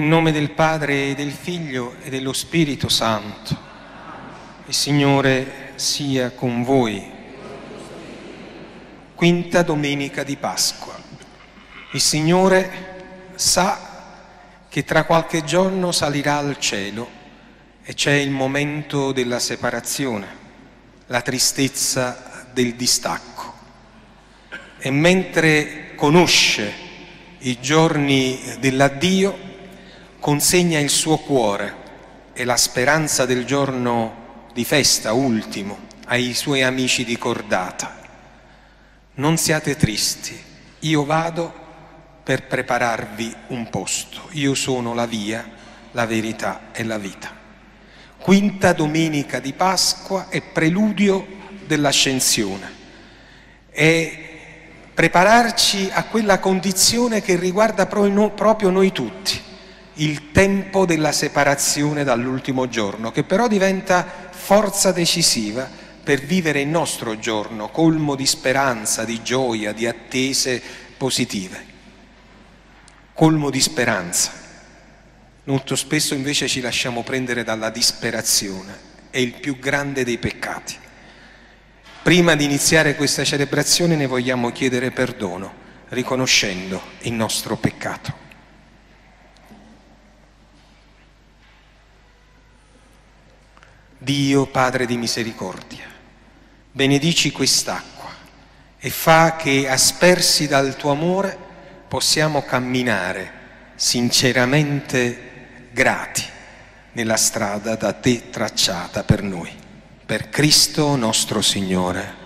Nel nome del Padre e del Figlio e dello Spirito Santo. Il Signore sia con voi. Quinta domenica di Pasqua. Il Signore sa che tra qualche giorno salirà al cielo e c'è il momento della separazione, la tristezza del distacco. E mentre conosce i giorni dell'addio, consegna il suo cuore e la speranza del giorno di festa ultimo ai suoi amici di cordata. Non siate tristi, io vado per prepararvi un posto. Io sono la via, la verità e la vita. Quinta domenica di Pasqua è preludio dell'ascensione. È prepararci a quella condizione che riguarda proprio noi tutti il tempo della separazione dall'ultimo giorno, che però diventa forza decisiva per vivere il nostro giorno, colmo di speranza, di gioia, di attese positive. Colmo di speranza. Molto spesso invece ci lasciamo prendere dalla disperazione, è il più grande dei peccati. Prima di iniziare questa celebrazione ne vogliamo chiedere perdono, riconoscendo il nostro peccato. Dio Padre di misericordia, benedici quest'acqua e fa che aspersi dal tuo amore possiamo camminare sinceramente grati nella strada da te tracciata per noi. Per Cristo nostro Signore.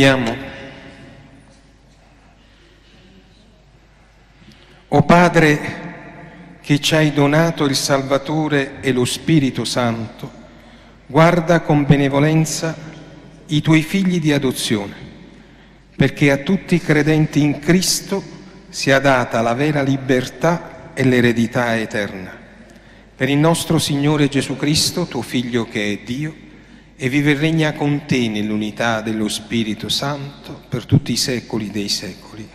Preghiamo. O Padre che ci hai donato il Salvatore e lo Spirito Santo, guarda con benevolenza i tuoi figli di adozione, perché a tutti i credenti in Cristo sia data la vera libertà e l'eredità eterna. Per il nostro Signore Gesù Cristo, tuo Figlio che è Dio, e vive e regna con te nell'unità dello Spirito Santo per tutti i secoli dei secoli.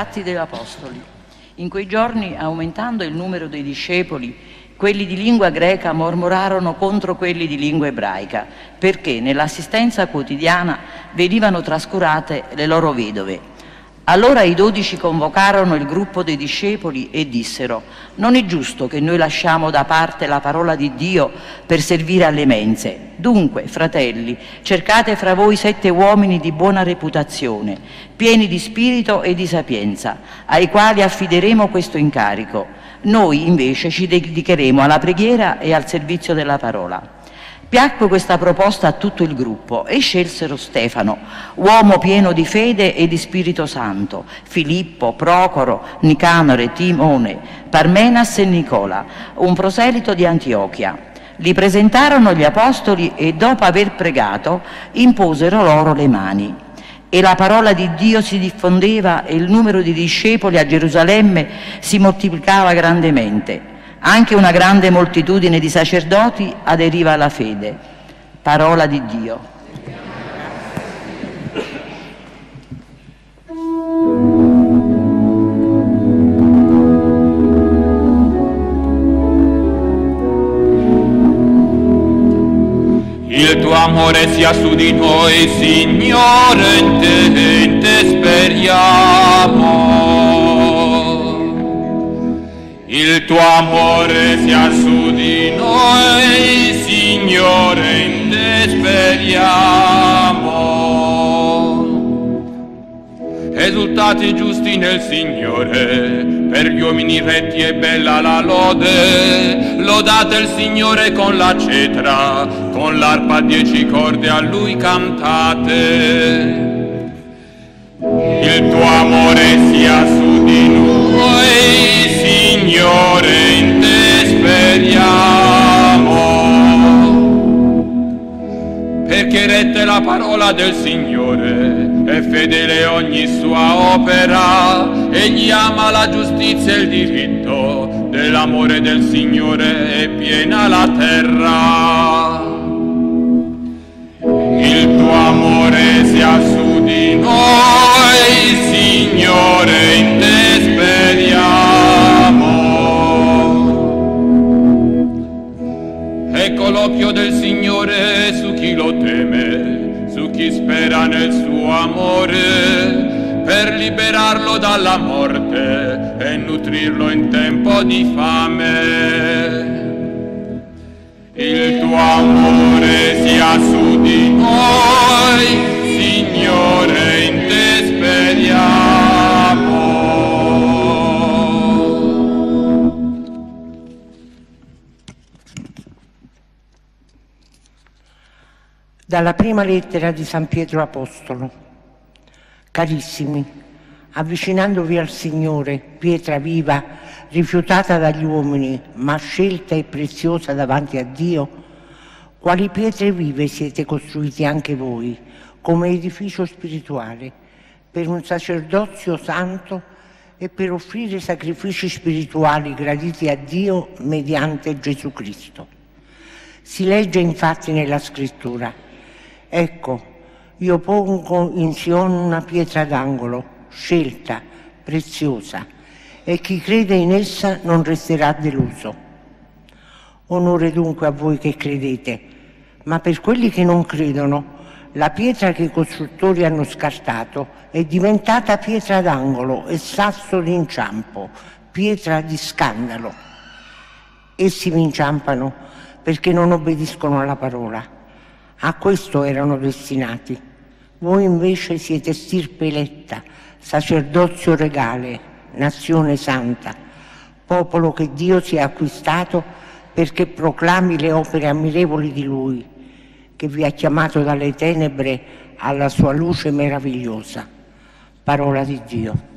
Atti degli Apostoli. In quei giorni, aumentando il numero dei discepoli, quelli di lingua greca mormorarono contro quelli di lingua ebraica, perché nell'assistenza quotidiana venivano trascurate le loro vedove. Allora i dodici convocarono il gruppo dei discepoli e dissero non è giusto che noi lasciamo da parte la parola di Dio per servire alle mense. Dunque, fratelli, cercate fra voi sette uomini di buona reputazione, pieni di spirito e di sapienza, ai quali affideremo questo incarico. Noi invece ci dedicheremo alla preghiera e al servizio della parola. Piacque questa proposta a tutto il gruppo e scelsero Stefano, uomo pieno di fede e di Spirito Santo, Filippo, Procoro, Nicanore, Timone, Parmenas e Nicola, un proselito di Antiochia. Li presentarono gli apostoli e dopo aver pregato imposero loro le mani. E la parola di Dio si diffondeva e il numero di discepoli a Gerusalemme si moltiplicava grandemente anche una grande moltitudine di sacerdoti aderiva alla fede. Parola di Dio. Il tuo amore sia su di noi, Signore, in te, in te speriamo il tuo amore sia su di noi, Signore, in te. Esultati giusti nel Signore, per gli uomini retti e bella la lode, lodate il Signore con la cetra, con l'arpa a dieci corde a Lui cantate. Il tuo amore sia su di noi, Signore, in te speriamo. Perché rette la parola del Signore, è fedele ogni sua opera, egli ama la giustizia e il diritto, dell'amore del Signore è piena la terra. Il tuo amore sia su di noi, Signore, in l'occhio del Signore su chi lo teme, su chi spera nel suo amore, per liberarlo dalla morte e nutrirlo in tempo di fame. Il tuo amore sia su di noi, Signore, Dalla prima lettera di San Pietro Apostolo. Carissimi, avvicinandovi al Signore, pietra viva, rifiutata dagli uomini, ma scelta e preziosa davanti a Dio, quali pietre vive siete costruiti anche voi, come edificio spirituale, per un sacerdozio santo e per offrire sacrifici spirituali graditi a Dio mediante Gesù Cristo. Si legge infatti nella scrittura, Ecco, io pongo in Sion una pietra d'angolo, scelta, preziosa, e chi crede in essa non resterà deluso. Onore dunque a voi che credete, ma per quelli che non credono, la pietra che i costruttori hanno scartato è diventata pietra d'angolo e sasso d'inciampo, pietra di scandalo Essi mi inciampano perché non obbediscono alla parola. A questo erano destinati. Voi invece siete stirpe eletta, sacerdozio regale, nazione santa, popolo che Dio si è acquistato perché proclami le opere ammirevoli di Lui, che vi ha chiamato dalle tenebre alla sua luce meravigliosa. Parola di Dio.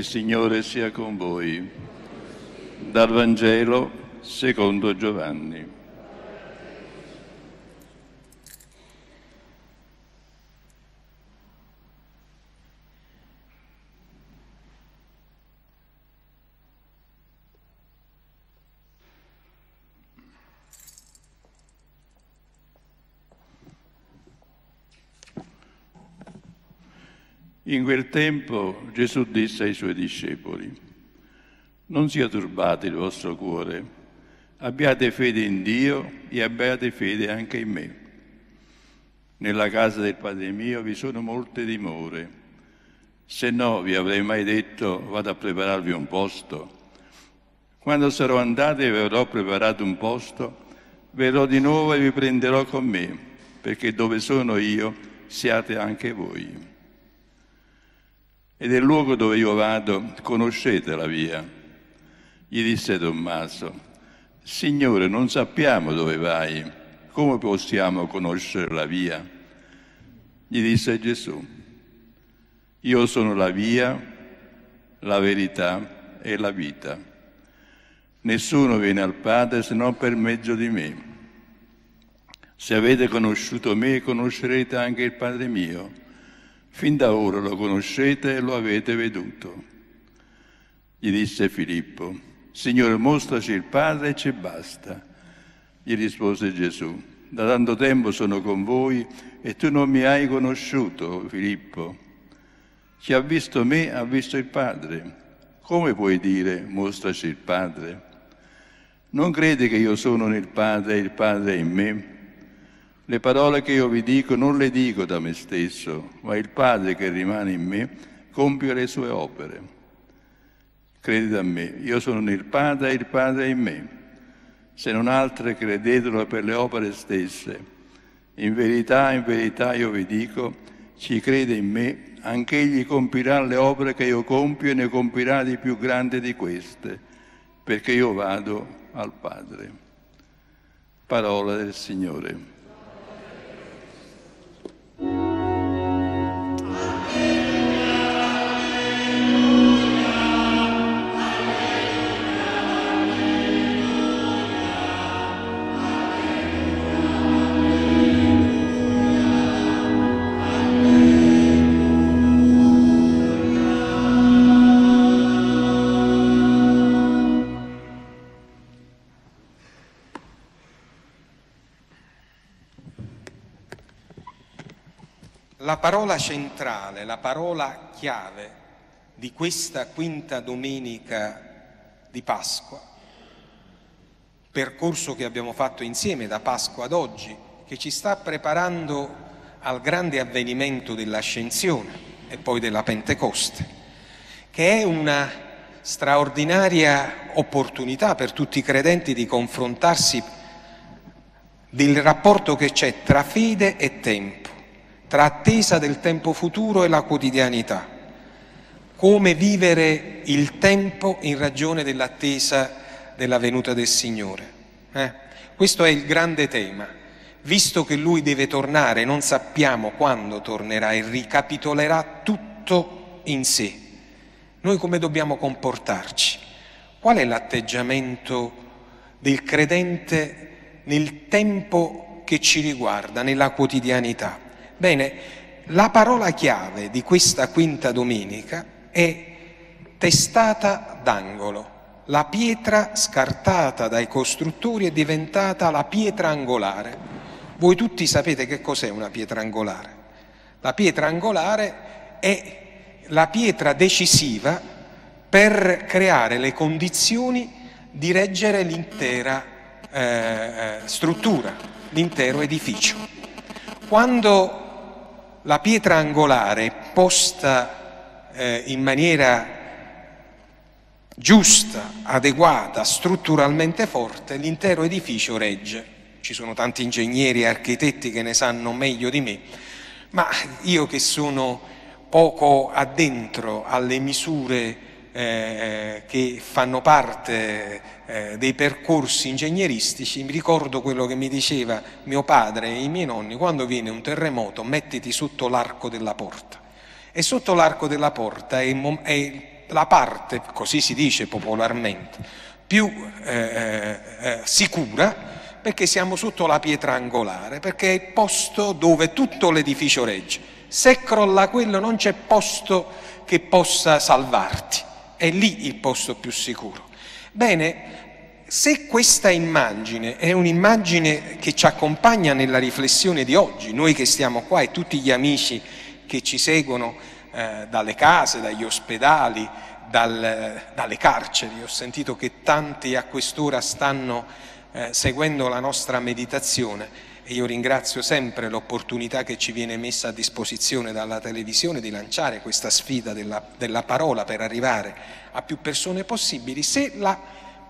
Il Signore sia con voi. Dal Vangelo secondo Giovanni. In quel tempo Gesù disse ai suoi discepoli, non sia turbato il vostro cuore, abbiate fede in Dio e abbiate fede anche in me. Nella casa del Padre mio vi sono molte dimore, se no vi avrei mai detto vado a prepararvi un posto. Quando sarò andato e vi avrò preparato un posto, verrò di nuovo e vi prenderò con me, perché dove sono io siate anche voi e del luogo dove io vado conoscete la via. Gli disse Tommaso, Signore, non sappiamo dove vai, come possiamo conoscere la via? Gli disse Gesù, io sono la via, la verità e la vita. Nessuno viene al Padre se non per mezzo di me. Se avete conosciuto me, conoscerete anche il Padre mio. Fin da ora lo conoscete e lo avete veduto. Gli disse Filippo, Signore, mostraci il Padre e ci basta. Gli rispose Gesù, da tanto tempo sono con voi e tu non mi hai conosciuto, Filippo. Chi ha visto me ha visto il Padre. Come puoi dire mostraci il Padre? Non credi che io sono nel Padre e il Padre in me? Le parole che io vi dico non le dico da me stesso, ma il Padre che rimane in me compie le sue opere. Credete a me, io sono nel Padre e il Padre è in me. Se non altre credetelo per le opere stesse. In verità, in verità io vi dico, chi crede in me, anche egli compirà le opere che io compio e ne compirà di più grandi di queste, perché io vado al Padre. Parola del Signore. Parola centrale, la parola chiave di questa quinta domenica di Pasqua, percorso che abbiamo fatto insieme da Pasqua ad oggi, che ci sta preparando al grande avvenimento dell'ascensione e poi della Pentecoste, che è una straordinaria opportunità per tutti i credenti di confrontarsi del rapporto che c'è tra fede e tempo, tra attesa del tempo futuro e la quotidianità, come vivere il tempo in ragione dell'attesa della venuta del Signore. Eh? Questo è il grande tema. Visto che Lui deve tornare, non sappiamo quando tornerà e ricapitolerà tutto in sé. Noi come dobbiamo comportarci? Qual è l'atteggiamento del credente nel tempo che ci riguarda, nella quotidianità. Bene, la parola chiave di questa quinta domenica è testata d'angolo. La pietra scartata dai costruttori è diventata la pietra angolare. Voi tutti sapete che cos'è una pietra angolare. La pietra angolare è la pietra decisiva per creare le condizioni di reggere l'intera eh, eh, struttura, l'intero edificio. Quando la pietra angolare posta eh, in maniera giusta, adeguata, strutturalmente forte, l'intero edificio regge. Ci sono tanti ingegneri e architetti che ne sanno meglio di me, ma io che sono poco addentro alle misure eh, che fanno parte eh, dei percorsi ingegneristici, mi ricordo quello che mi diceva mio padre e i miei nonni, quando viene un terremoto mettiti sotto l'arco della porta. E sotto l'arco della porta è, è la parte, così si dice popolarmente, più eh, eh, eh, sicura perché siamo sotto la pietra angolare, perché è il posto dove tutto l'edificio regge. Se crolla quello non c'è posto che possa salvarti è lì il posto più sicuro. Bene, se questa immagine è un'immagine che ci accompagna nella riflessione di oggi, noi che stiamo qua e tutti gli amici che ci seguono eh, dalle case, dagli ospedali, dal, dalle carceri, ho sentito che tanti a quest'ora stanno eh, seguendo la nostra meditazione, e io ringrazio sempre l'opportunità che ci viene messa a disposizione dalla televisione di lanciare questa sfida della, della parola per arrivare a più persone possibili, se la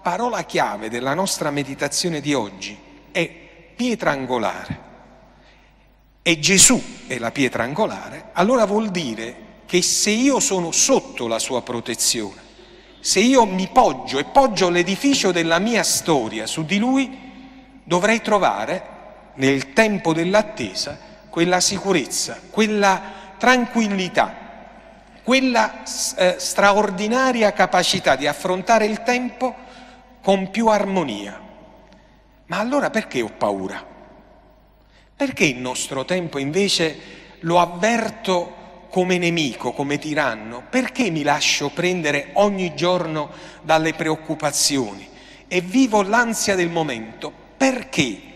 parola chiave della nostra meditazione di oggi è pietra angolare. E Gesù è la pietra angolare, allora vuol dire che se io sono sotto la sua protezione, se io mi poggio e poggio l'edificio della mia storia su di lui, dovrei trovare nel tempo dell'attesa quella sicurezza, quella tranquillità, quella eh, straordinaria capacità di affrontare il tempo con più armonia. Ma allora perché ho paura? Perché il nostro tempo invece lo avverto come nemico, come tiranno? Perché mi lascio prendere ogni giorno dalle preoccupazioni e vivo l'ansia del momento? Perché?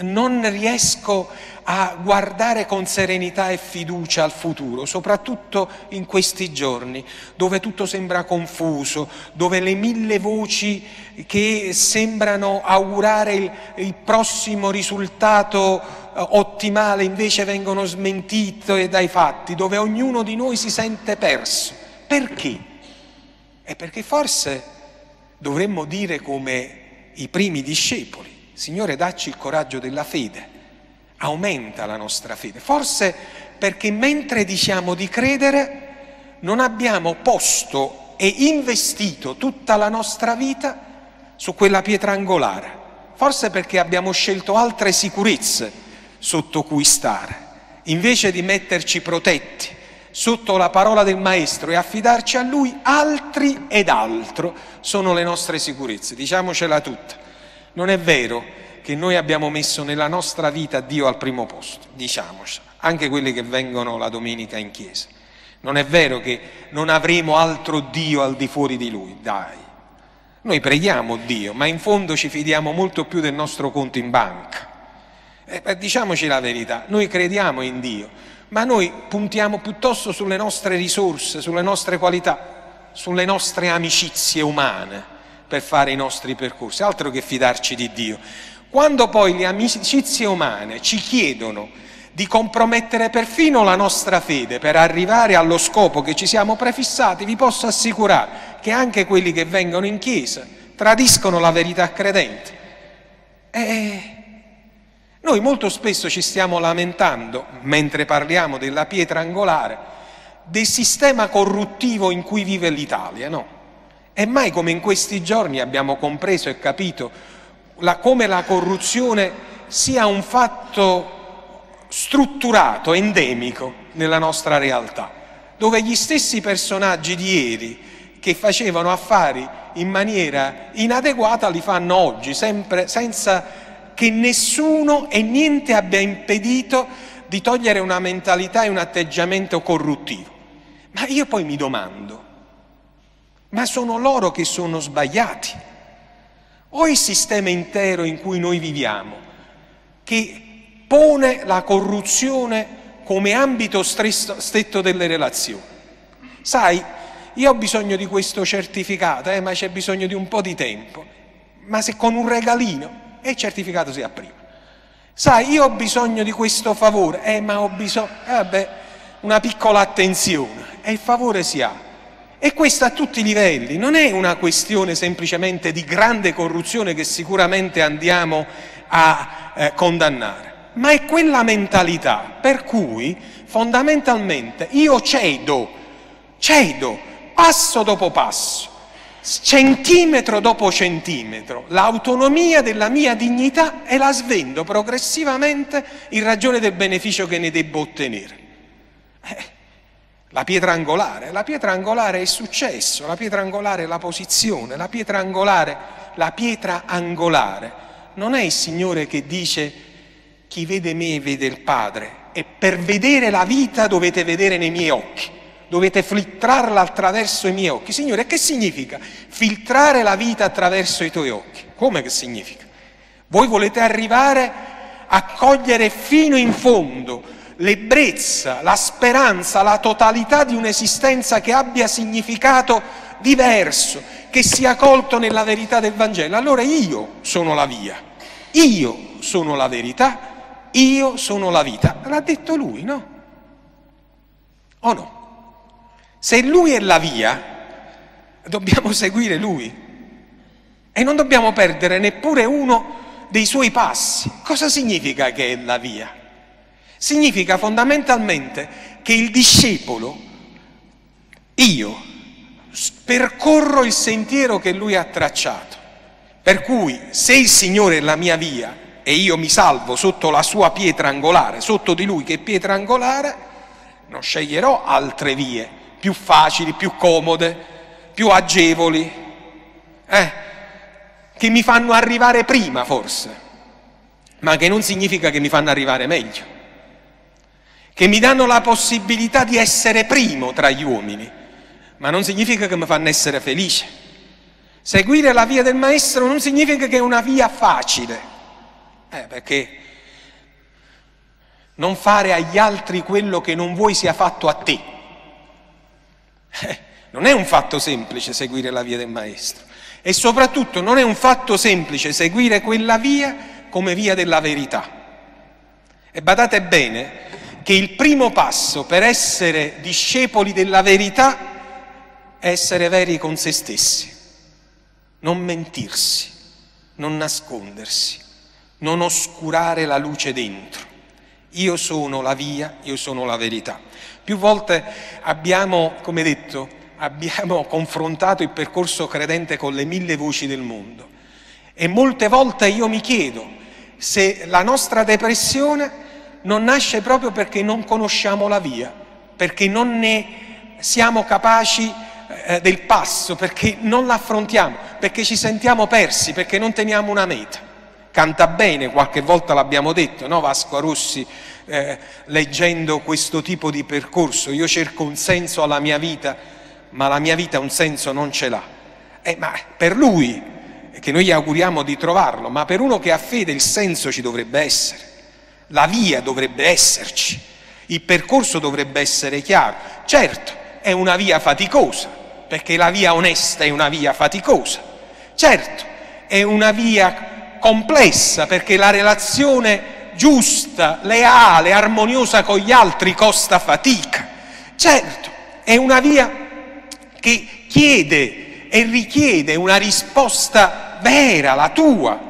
Non riesco a guardare con serenità e fiducia al futuro, soprattutto in questi giorni dove tutto sembra confuso, dove le mille voci che sembrano augurare il, il prossimo risultato eh, ottimale invece vengono smentite dai fatti, dove ognuno di noi si sente perso. Perché? È perché forse dovremmo dire come i primi discepoli, Signore, dacci il coraggio della fede, aumenta la nostra fede. Forse perché mentre diciamo di credere non abbiamo posto e investito tutta la nostra vita su quella pietra angolare. Forse perché abbiamo scelto altre sicurezze sotto cui stare, invece di metterci protetti sotto la parola del Maestro e affidarci a Lui, altri ed altro sono le nostre sicurezze. Diciamocela tutta. Non è vero che noi abbiamo messo nella nostra vita Dio al primo posto, diciamoci, anche quelli che vengono la domenica in chiesa. Non è vero che non avremo altro Dio al di fuori di Lui, dai. Noi preghiamo Dio, ma in fondo ci fidiamo molto più del nostro conto in banca. Eh, diciamoci la verità, noi crediamo in Dio, ma noi puntiamo piuttosto sulle nostre risorse, sulle nostre qualità, sulle nostre amicizie umane per fare i nostri percorsi, altro che fidarci di Dio. Quando poi le amicizie umane ci chiedono di compromettere perfino la nostra fede per arrivare allo scopo che ci siamo prefissati, vi posso assicurare che anche quelli che vengono in chiesa tradiscono la verità credente. E noi molto spesso ci stiamo lamentando, mentre parliamo della pietra angolare, del sistema corruttivo in cui vive l'Italia, no? E mai come in questi giorni abbiamo compreso e capito la, come la corruzione sia un fatto strutturato, endemico nella nostra realtà, dove gli stessi personaggi di ieri che facevano affari in maniera inadeguata li fanno oggi, sempre senza che nessuno e niente abbia impedito di togliere una mentalità e un atteggiamento corruttivo. Ma io poi mi domando, ma sono loro che sono sbagliati? O il sistema intero in cui noi viviamo, che pone la corruzione come ambito stretto delle relazioni? Sai, io ho bisogno di questo certificato, eh, ma c'è bisogno di un po' di tempo. Ma se con un regalino e il certificato si ha prima. Sai, io ho bisogno di questo favore, eh, ma ho bisogno, eh, vabbè, una piccola attenzione, e il favore si ha. E questo a tutti i livelli, non è una questione semplicemente di grande corruzione che sicuramente andiamo a eh, condannare, ma è quella mentalità per cui fondamentalmente io cedo, cedo, passo dopo passo, centimetro dopo centimetro l'autonomia della mia dignità e la svendo progressivamente in ragione del beneficio che ne debbo ottenere. Eh, la pietra angolare, la pietra angolare è il successo, la pietra angolare è la posizione, la pietra angolare, la pietra angolare non è il Signore che dice chi vede me vede il Padre e per vedere la vita dovete vedere nei miei occhi dovete filtrarla attraverso i miei occhi. Signore, che significa filtrare la vita attraverso i tuoi occhi? Come che significa? Voi volete arrivare a cogliere fino in fondo l'ebbrezza, la speranza, la totalità di un'esistenza che abbia significato diverso, che sia colto nella verità del Vangelo. Allora io sono la via, io sono la verità, io sono la vita. L'ha detto lui, no? O no? Se lui è la via, dobbiamo seguire lui e non dobbiamo perdere neppure uno dei suoi passi. Cosa significa che è la via? Significa fondamentalmente che il discepolo, io, percorro il sentiero che lui ha tracciato. Per cui se il Signore è la mia via e io mi salvo sotto la sua pietra angolare, sotto di lui che è pietra angolare, non sceglierò altre vie più facili, più comode, più agevoli, eh, che mi fanno arrivare prima forse, ma che non significa che mi fanno arrivare meglio, che mi danno la possibilità di essere primo tra gli uomini, ma non significa che mi fanno essere felice. Seguire la via del maestro non significa che è una via facile, eh, perché non fare agli altri quello che non vuoi sia fatto a te eh, non è un fatto semplice seguire la via del Maestro e soprattutto non è un fatto semplice seguire quella via come via della verità. E badate bene che il primo passo per essere discepoli della verità è essere veri con se stessi, non mentirsi, non nascondersi, non oscurare la luce dentro. Io sono la via, io sono la verità. Più volte abbiamo, come detto, abbiamo confrontato il percorso credente con le mille voci del mondo e molte volte io mi chiedo se la nostra depressione non nasce proprio perché non conosciamo la via, perché non ne siamo capaci eh, del passo, perché non l'affrontiamo, perché ci sentiamo persi, perché non teniamo una meta. Canta bene, qualche volta l'abbiamo detto, no Vasco Rossi? eh, leggendo questo tipo di percorso. Io cerco un senso alla mia vita, ma la mia vita un senso non ce l'ha. Eh, ma per lui, che noi gli auguriamo di trovarlo, ma per uno che ha fede il senso ci dovrebbe essere, la via dovrebbe esserci. Il percorso dovrebbe essere chiaro. Certo, è una via faticosa, perché la via onesta è una via faticosa. Certo, è una via complessa, perché la relazione giusta, leale, armoniosa con gli altri costa fatica. Certo, è una via che chiede e richiede una risposta vera, la tua,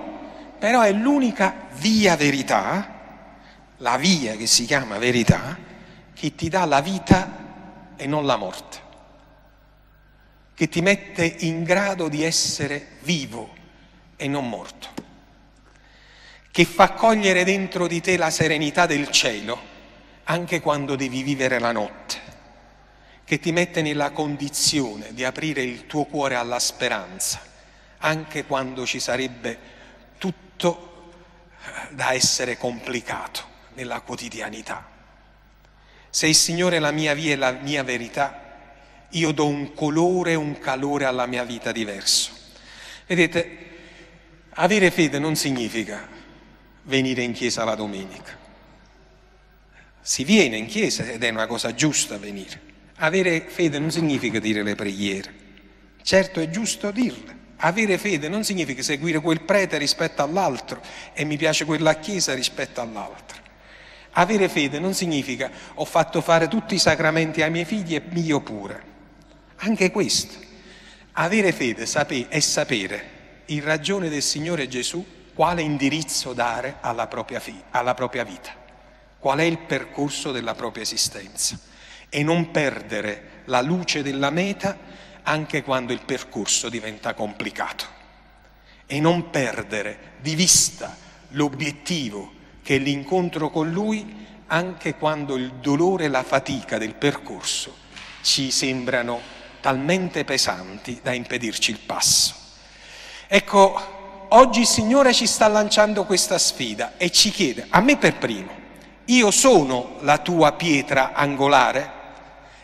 però è l'unica via verità, la via che si chiama verità, che ti dà la vita e non la morte, che ti mette in grado di essere vivo e non morto, che fa cogliere dentro di te la serenità del cielo anche quando devi vivere la notte, che ti mette nella condizione di aprire il tuo cuore alla speranza, anche quando ci sarebbe tutto eh, da essere complicato nella quotidianità. Se il Signore è la mia via e la mia verità, io do un colore e un calore alla mia vita diverso. Vedete, avere fede non significa venire in chiesa la domenica. Si viene in chiesa ed è una cosa giusta venire. Avere fede non significa dire le preghiere. Certo è giusto dirle. Avere fede non significa seguire quel prete rispetto all'altro e mi piace quella chiesa rispetto all'altra. Avere fede non significa ho fatto fare tutti i sacramenti ai miei figli e mio pure. Anche questo. Avere fede è sapere, in ragione del Signore Gesù, quale indirizzo dare alla propria, alla propria vita, qual è il percorso della propria esistenza e non perdere la luce della meta anche quando il percorso diventa complicato e non perdere di vista l'obiettivo che l'incontro con Lui anche quando il dolore e la fatica del percorso ci sembrano talmente pesanti da impedirci il passo. Ecco, oggi il Signore ci sta lanciando questa sfida e ci chiede, a me per primo, io sono la tua pietra angolare?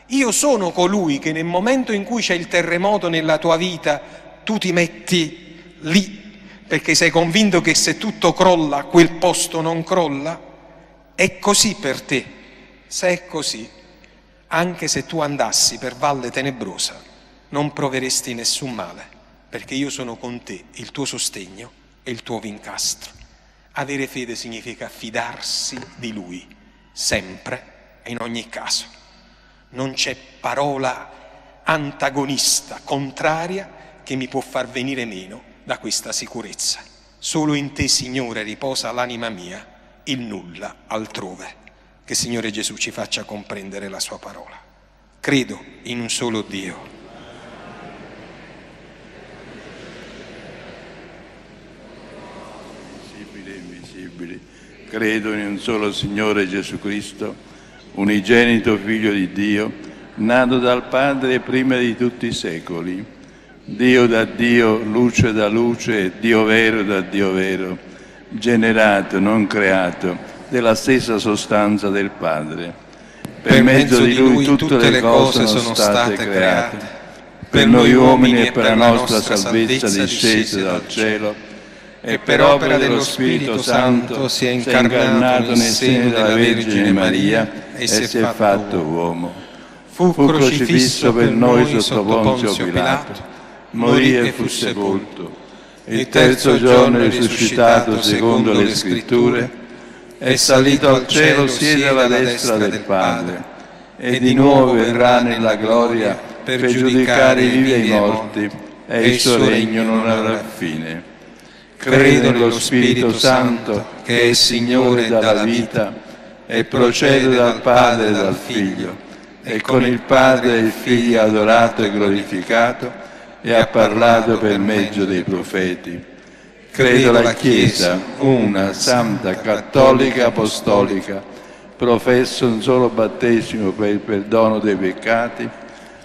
Io sono colui che nel momento in cui c'è il terremoto nella tua vita, tu ti metti lì perché sei convinto che se tutto crolla, quel posto non crolla? È così per te. Se è così, anche se tu andassi per valle tenebrosa, non proveresti nessun male, perché io sono con te, il tuo sostegno e il tuo vincastro. Avere fede significa fidarsi di Lui, sempre e in ogni caso. Non c'è parola antagonista, contraria, che mi può far venire meno da questa sicurezza. Solo in te, Signore, riposa l'anima mia, il nulla altrove. Che Signore Gesù ci faccia comprendere la sua parola. Credo in un solo Dio. Visibili e invisibili. Credo in un solo Signore Gesù Cristo, unigenito Figlio di Dio, nato dal Padre prima di tutti i secoli Dio da Dio, luce da luce, Dio vero da Dio vero, generato, non creato, della stessa sostanza del Padre. Per, per mezzo di Lui tutte le cose sono state create, per noi uomini e per la nostra salvezza discese dal cielo, e per opera dello Spirito Santo si è incarnato nel seno della Vergine Maria e si è fatto uomo. Fu crocifisso per noi sotto Ponzio Pilato morì e fu sepolto. Il terzo giorno risuscitato secondo le scritture, è salito al cielo, siede alla destra del Padre, e di nuovo verrà nella gloria per giudicare i vivi e i morti, e il suo regno non avrà fine. Credo nello Spirito Santo, che è Signore dalla vita, e procede dal Padre e dal Figlio, e con il Padre e il Figlio adorato e glorificato, e ha parlato per mezzo dei profeti. Credo la Chiesa, una, santa, cattolica, apostolica, professo un solo battesimo per il perdono dei peccati,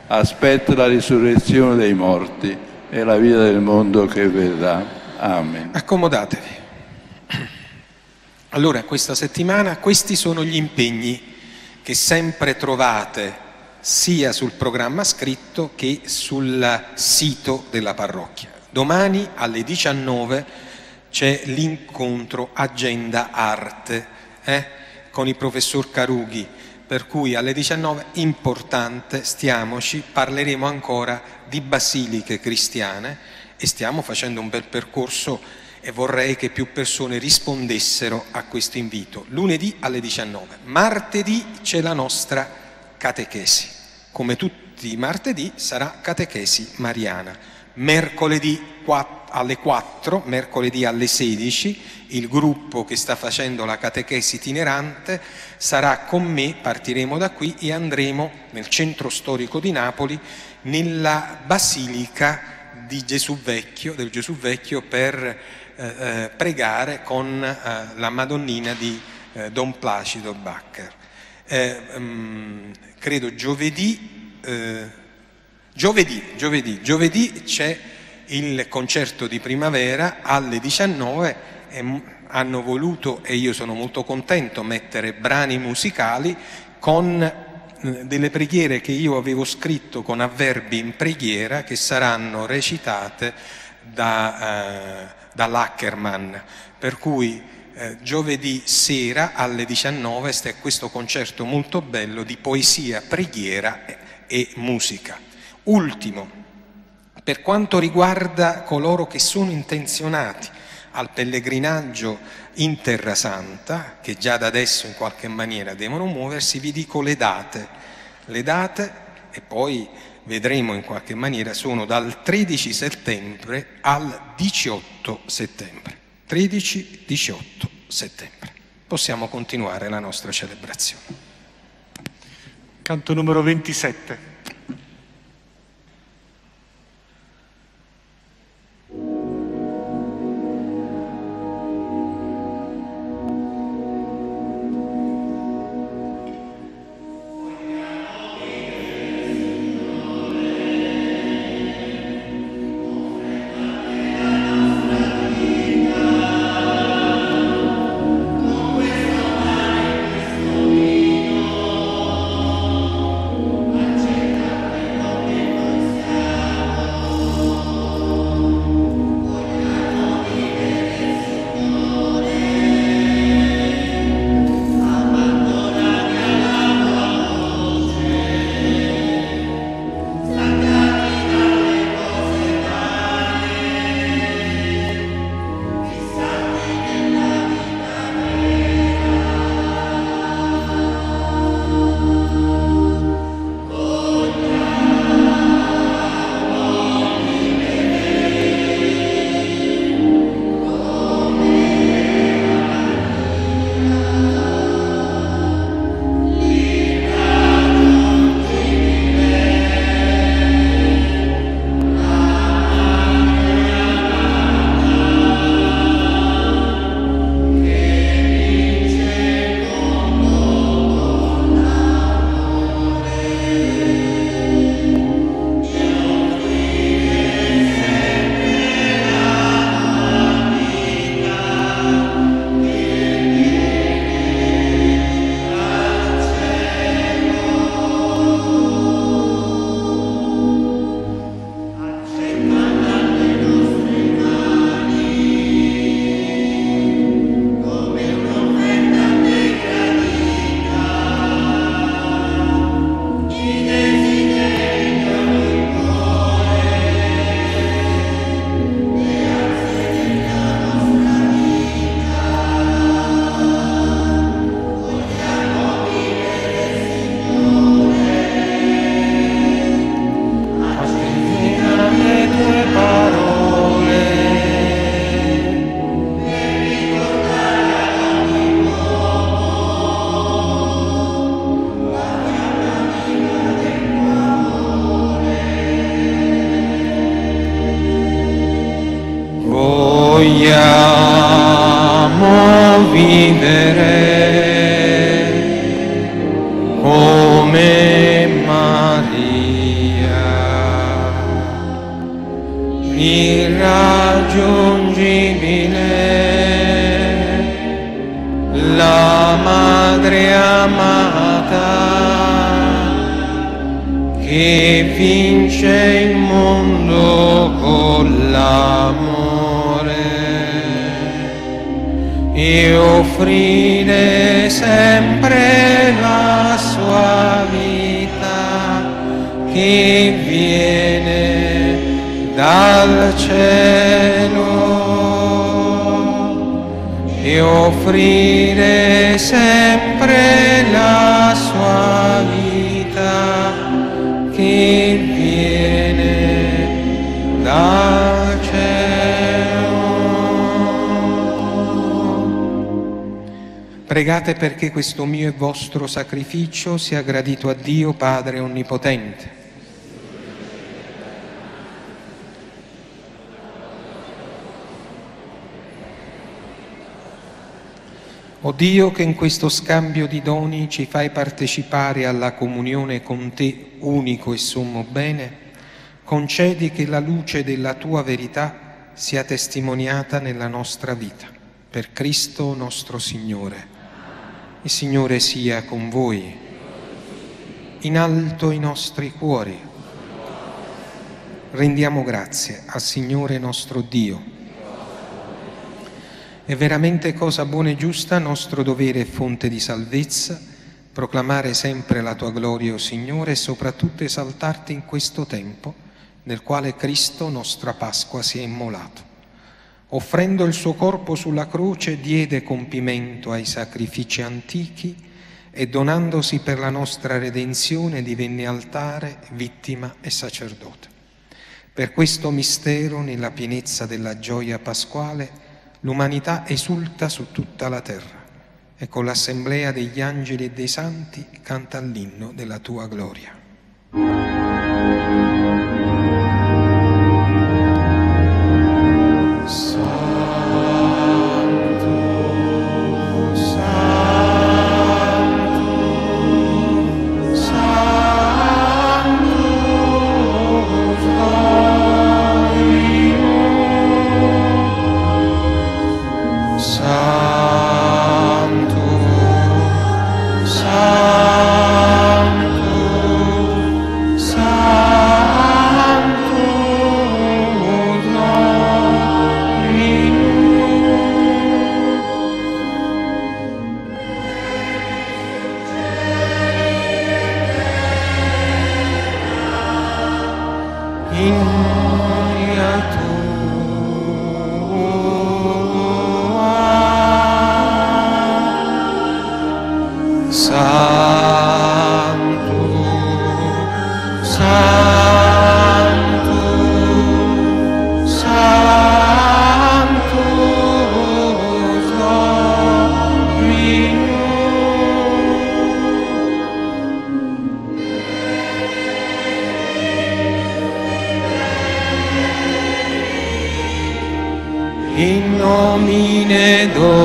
aspetto la risurrezione dei morti e la vita del mondo che verrà. Amen. Accomodatevi. Allora, questa settimana questi sono gli impegni che sempre trovate sia sul programma scritto che sul sito della parrocchia. Domani alle 19 c'è l'incontro Agenda Arte eh, con il professor Carughi per cui alle 19 importante, stiamoci, parleremo ancora di basiliche cristiane e stiamo facendo un bel percorso e vorrei che più persone rispondessero a questo invito. Lunedì alle 19. Martedì c'è la nostra catechesi. Come tutti i martedì sarà catechesi mariana. Mercoledì 4 alle 4, mercoledì alle 16, il gruppo che sta facendo la catechesi itinerante sarà con me, partiremo da qui e andremo nel centro storico di Napoli, nella Basilica di Gesù Vecchio, del Gesù Vecchio per eh, eh, pregare con eh, la Madonnina di eh, Don Placido Bacher. Um, credo giovedì, eh, giovedì, giovedì, giovedì c'è il concerto di primavera alle 19 e hanno voluto, e io sono molto contento, mettere brani musicali con eh, delle preghiere che io avevo scritto con avverbi in preghiera che saranno recitate da, eh, dall'Ackerman. Per cui eh, giovedì sera alle 19 c'è questo concerto molto bello di poesia, preghiera e, e musica. Ultimo, per quanto riguarda coloro che sono intenzionati al pellegrinaggio in Terra Santa, che già da adesso in qualche maniera devono muoversi, vi dico le date. Le date, e poi vedremo in qualche maniera, sono dal 13 settembre al 18 settembre. 13-18 settembre. Possiamo continuare la nostra celebrazione. Canto numero 27. vogliamo vivere come Maria, irraggiungibile, la madre amata che vince il mondo con l'amore. Offrire sempre la sua vita che viene dal cielo. E offrire sempre la Pregate perché questo mio e vostro sacrificio sia gradito a Dio Padre Onnipotente. O Dio che in questo scambio di doni ci fai partecipare alla comunione con te, unico e sommo bene, concedi che la luce della tua verità sia testimoniata nella nostra vita. Per Cristo nostro Signore. Il Signore sia con voi. In alto i nostri cuori. Rendiamo grazie al Signore nostro Dio. È veramente cosa buona e giusta, nostro dovere e fonte di salvezza, proclamare sempre la tua gloria, o Signore, e soprattutto esaltarti in questo tempo nel quale Cristo, nostra Pasqua, si è immolato. Offrendo il suo corpo sulla croce, diede compimento ai sacrifici antichi e donandosi per la nostra redenzione divenne altare, vittima e sacerdote. Per questo mistero, nella pienezza della gioia pasquale, l'umanità esulta su tutta la terra e con l'assemblea degli angeli e dei santi canta l'inno della tua gloria. nomine Domini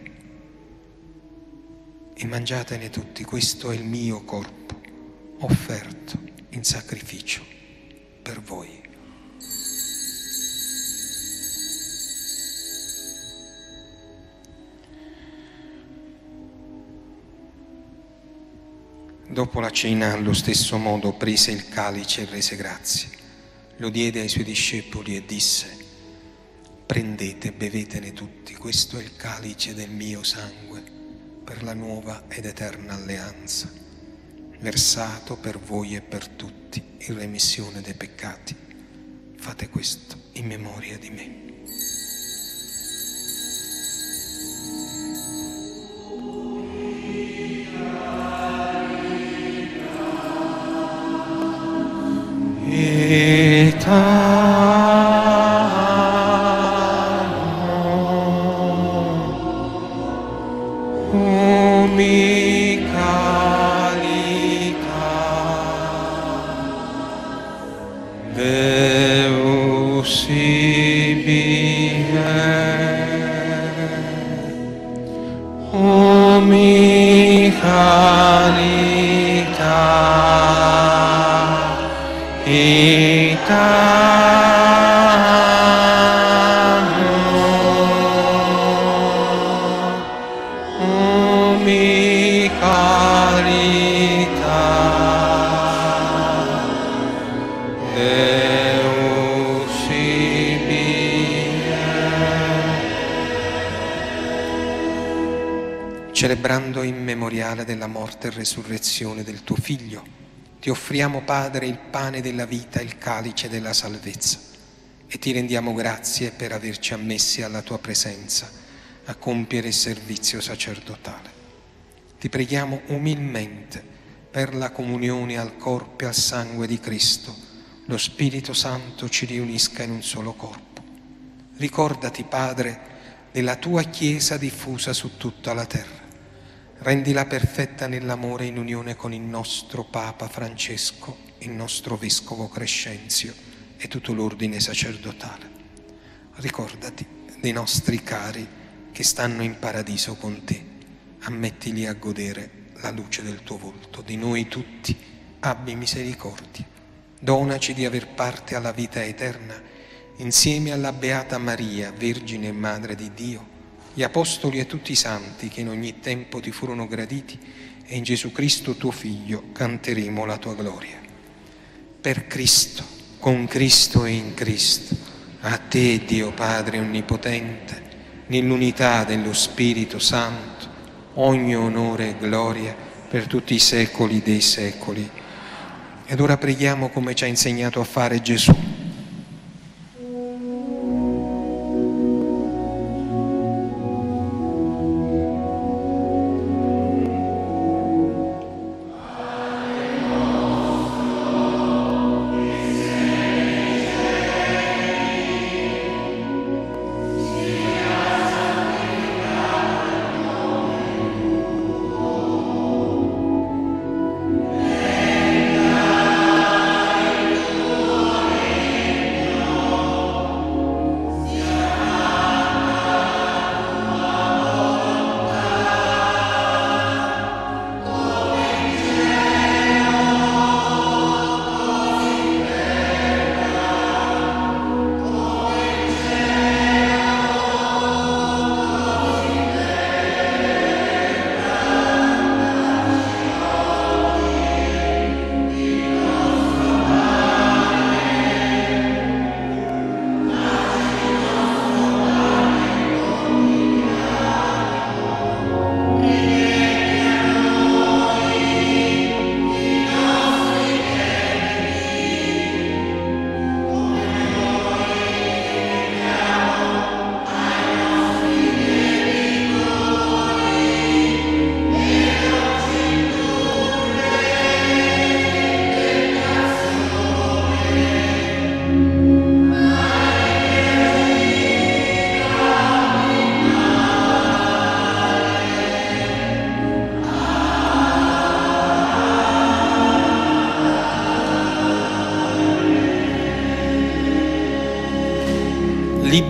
e mangiatene tutti, questo è il mio corpo offerto in sacrificio per voi. Dopo la cena, allo stesso modo, prese il calice e rese grazie. Lo diede ai suoi discepoli e disse, prendete bevetene tutti, questo è il calice del mio sangue per la nuova ed eterna alleanza versato per voi e per tutti in remissione dei peccati. Fate questo in memoria di me. Morte e resurrezione del tuo Figlio, ti offriamo, Padre, il pane della vita il calice della salvezza e ti rendiamo grazie per averci ammessi alla tua presenza a compiere il servizio sacerdotale. Ti preghiamo umilmente per la comunione al corpo e al sangue di Cristo, lo Spirito Santo ci riunisca in un solo corpo. Ricordati, Padre, della tua Chiesa diffusa su tutta la terra. Rendila perfetta nell'amore in unione con il nostro Papa Francesco, il nostro Vescovo Crescenzio e tutto l'ordine sacerdotale. Ricordati dei nostri cari che stanno in paradiso con te. Ammettili a godere la luce del tuo volto. Di noi tutti abbi misericordia. Donaci di aver parte alla vita eterna insieme alla Beata Maria, Vergine e Madre di Dio, gli Apostoli e tutti i santi che in ogni tempo ti furono graditi e in Gesù Cristo tuo Figlio canteremo la tua gloria. Per Cristo, con Cristo e in Cristo, a te Dio Padre Onnipotente, nell'unità dello Spirito Santo, ogni onore e gloria per tutti i secoli dei secoli. Ed ora preghiamo come ci ha insegnato a fare Gesù.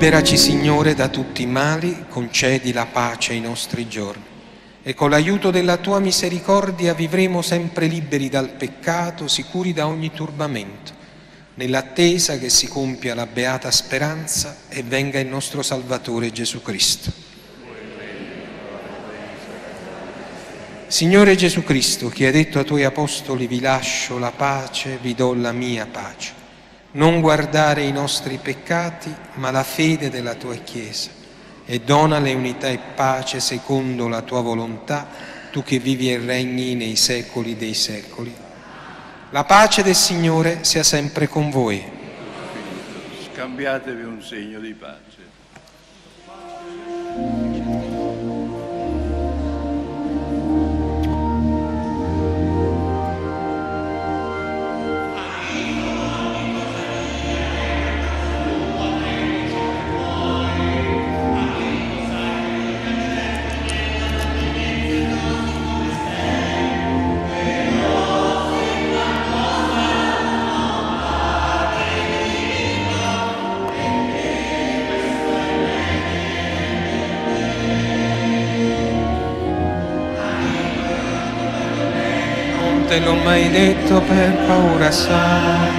Liberaci, Signore, da tutti i mali, concedi la pace ai nostri giorni e con l'aiuto della tua misericordia vivremo sempre liberi dal peccato, sicuri da ogni turbamento, nell'attesa che si compia la beata speranza e venga il nostro Salvatore Gesù Cristo. Signore Gesù Cristo, che hai detto ai tuoi apostoli vi lascio la pace, vi do la mia pace non guardare i nostri peccati, ma la fede della tua Chiesa e donale unità e pace secondo la tua volontà, tu che vivi e regni nei secoli dei secoli. La pace del Signore sia sempre con voi. Scambiatevi un segno di pace. Te l'ho mai detto per paura sai.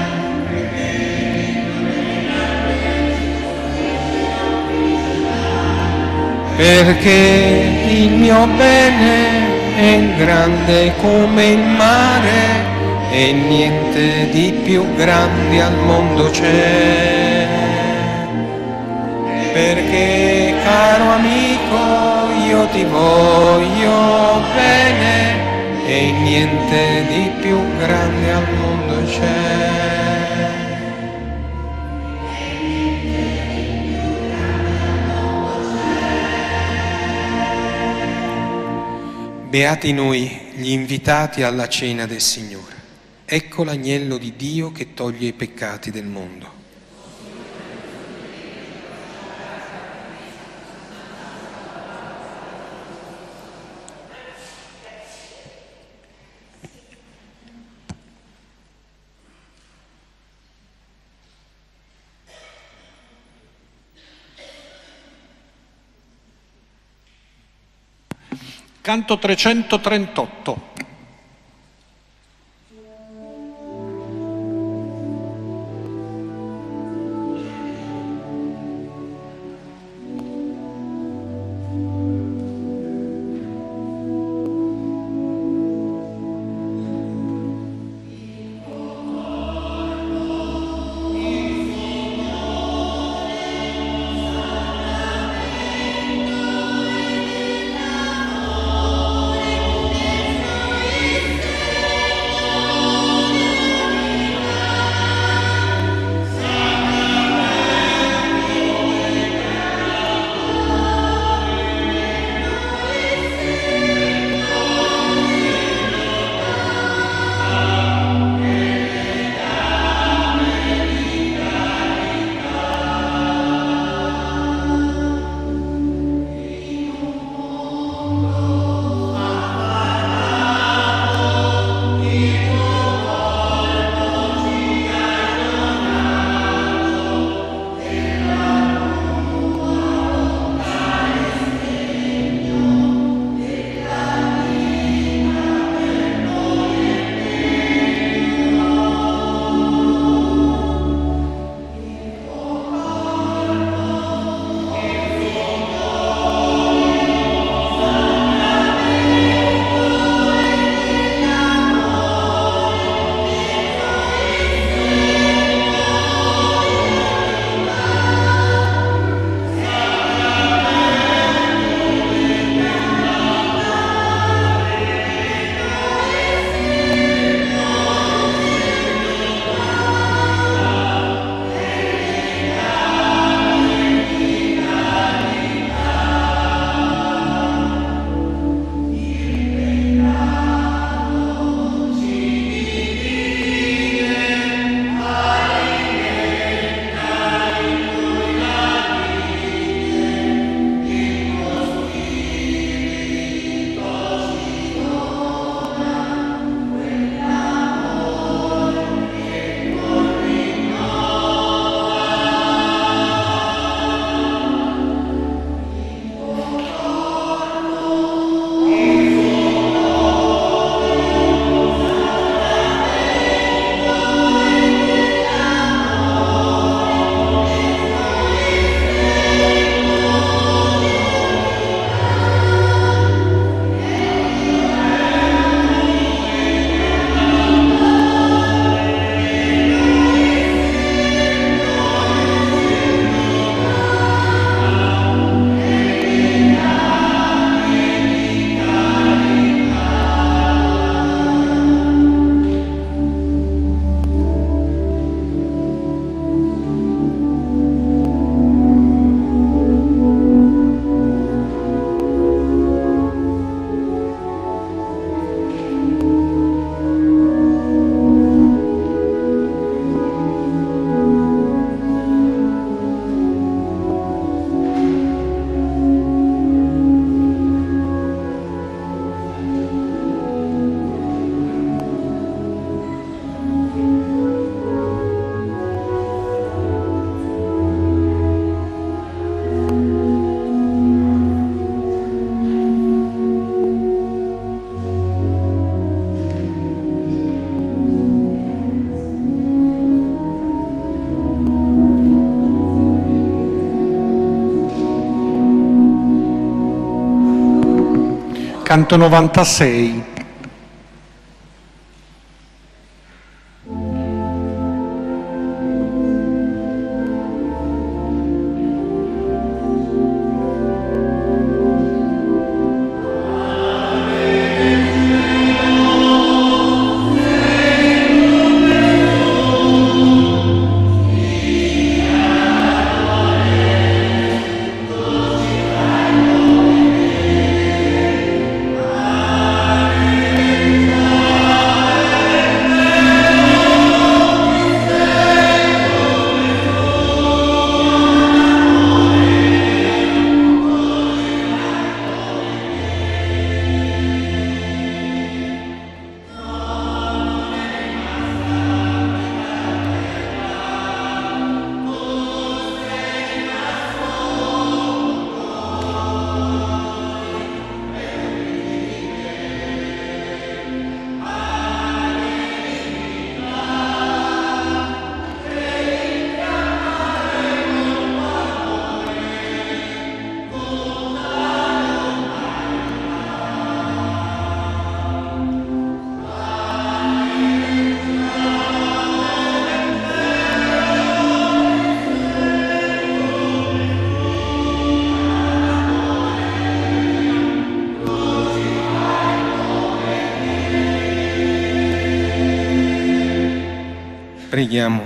Perché il mio bene è grande come il mare e niente di più grande al mondo c'è. Perché caro amico io ti voglio bene e niente di più grande al mondo c'è. Beati noi, gli invitati alla cena del Signore. Ecco l'agnello di Dio che toglie i peccati del mondo. Canto 338. 196. Preghiamo.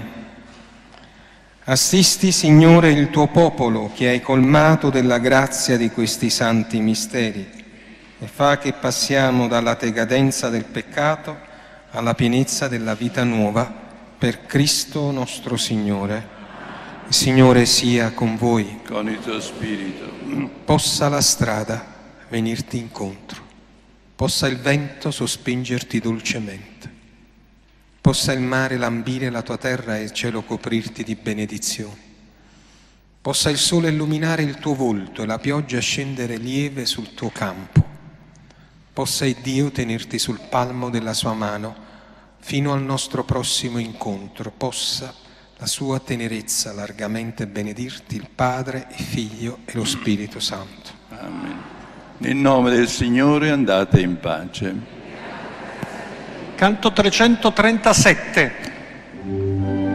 Assisti, Signore, il tuo popolo che hai colmato della grazia di questi santi misteri e fa che passiamo dalla decadenza del peccato alla pienezza della vita nuova per Cristo nostro Signore. Il Signore sia con voi. Con il tuo spirito. Possa la strada venirti incontro, possa il vento sospingerti dolcemente, possa il mare lambire la tua terra e il cielo coprirti di benedizioni, possa il sole illuminare il tuo volto e la pioggia scendere lieve sul tuo campo, possa il Dio tenerti sul palmo della sua mano fino al nostro prossimo incontro, possa la sua tenerezza largamente benedirti il Padre, il Figlio e lo Spirito Santo. Amen. Nel nome del Signore andate in pace canto 337.